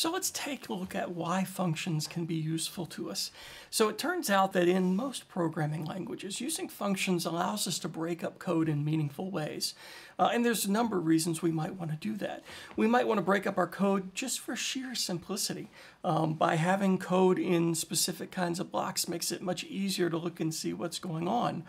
So let's take a look at why functions can be useful to us. So it turns out that in most programming languages, using functions allows us to break up code in meaningful ways. Uh, and there's a number of reasons we might want to do that. We might want to break up our code just for sheer simplicity. Um, by having code in specific kinds of blocks makes it much easier to look and see what's going on.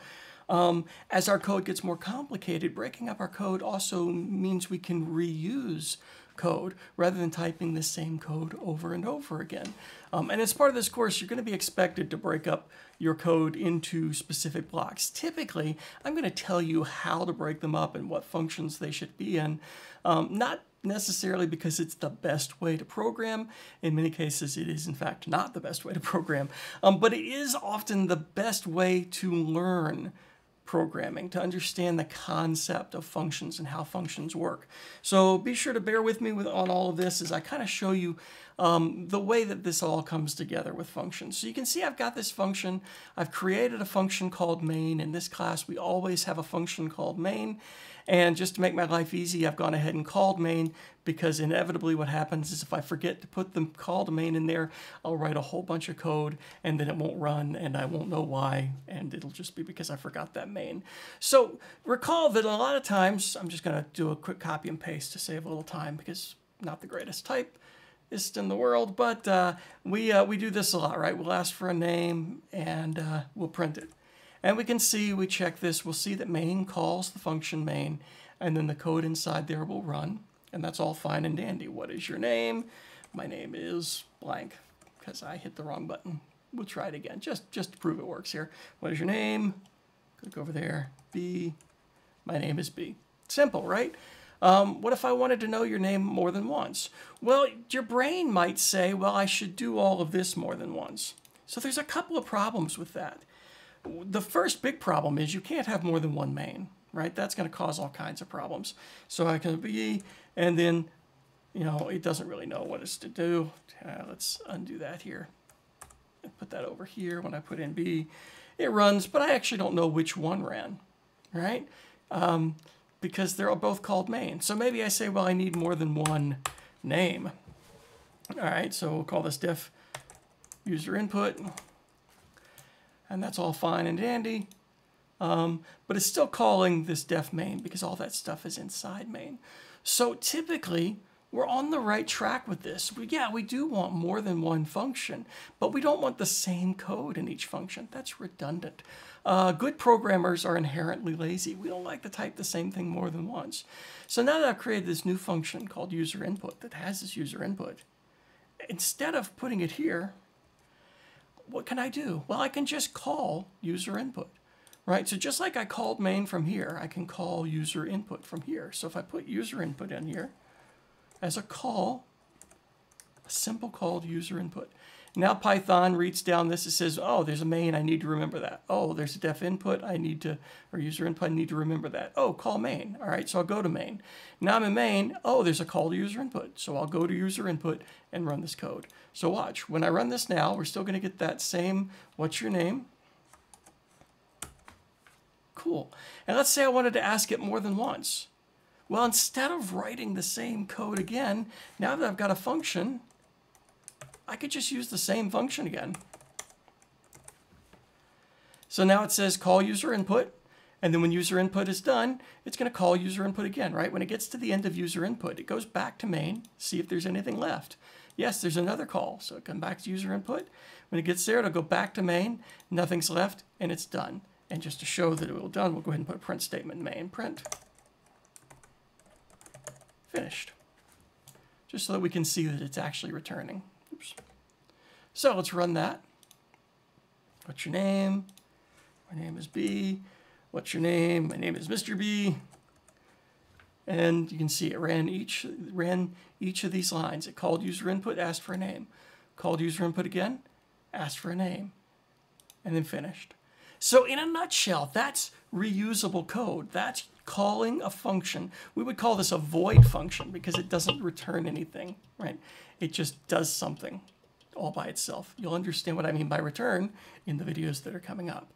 Um, as our code gets more complicated, breaking up our code also means we can reuse code rather than typing the same code over and over again. Um, and as part of this course, you're going to be expected to break up your code into specific blocks. Typically, I'm going to tell you how to break them up and what functions they should be in, um, not necessarily because it's the best way to program. In many cases, it is in fact not the best way to program, um, but it is often the best way to learn programming to understand the concept of functions and how functions work. So be sure to bear with me with, on all of this as I kind of show you um, the way that this all comes together with functions. So you can see I've got this function. I've created a function called main. In this class, we always have a function called main. And just to make my life easy, I've gone ahead and called main because inevitably what happens is if I forget to put the call to main in there, I'll write a whole bunch of code and then it won't run and I won't know why and it'll just be because I forgot that main. So recall that a lot of times, I'm just gonna do a quick copy and paste to save a little time because not the greatest type in the world, but uh, we, uh, we do this a lot, right? We'll ask for a name and uh, we'll print it. And we can see, we check this, we'll see that main calls the function main, and then the code inside there will run, and that's all fine and dandy. What is your name? My name is blank, because I hit the wrong button. We'll try it again, just, just to prove it works here. What is your name? Click over there, B. My name is B. Simple, right? Um, what if I wanted to know your name more than once? Well, your brain might say, well, I should do all of this more than once. So there's a couple of problems with that the first big problem is you can't have more than one main, right? That's going to cause all kinds of problems. So I can be, and then, you know, it doesn't really know what it's to do. Uh, let's undo that here. Put that over here. When I put in B, it runs, but I actually don't know which one ran, right? Um, because they're both called main. So maybe I say, well, I need more than one name. All right, so we'll call this def user input and that's all fine and dandy. Um, but it's still calling this def main because all that stuff is inside main. So typically, we're on the right track with this. We, yeah, we do want more than one function, but we don't want the same code in each function. That's redundant. Uh, good programmers are inherently lazy. We don't like to type the same thing more than once. So now that I've created this new function called user input that has this user input, instead of putting it here, what can I do? Well, I can just call user input, right? So just like I called main from here, I can call user input from here. So if I put user input in here as a call, a simple call to user input. Now Python reads down this, it says, oh, there's a main, I need to remember that. Oh, there's a def input, I need to, or user input, I need to remember that. Oh, call main. All right, so I'll go to main. Now I'm in main, oh, there's a call to user input. So I'll go to user input and run this code. So watch, when I run this now, we're still gonna get that same, what's your name? Cool. And let's say I wanted to ask it more than once. Well, instead of writing the same code again, now that I've got a function, I could just use the same function again. So now it says call user input. And then when user input is done, it's going to call user input again, right? When it gets to the end of user input, it goes back to main, see if there's anything left. Yes, there's another call. So it comes back to user input. When it gets there, it'll go back to main, nothing's left, and it's done. And just to show that it will done, we'll go ahead and put a print statement main print. Finished. Just so that we can see that it's actually returning. Oops. So let's run that. What's your name? My name is B. What's your name? My name is Mr. B. And you can see it ran each ran each of these lines. It called user input, asked for a name. Called user input again, asked for a name, and then finished. So in a nutshell, that's reusable code. That's calling a function. We would call this a void function because it doesn't return anything, right? It just does something all by itself. You'll understand what I mean by return in the videos that are coming up.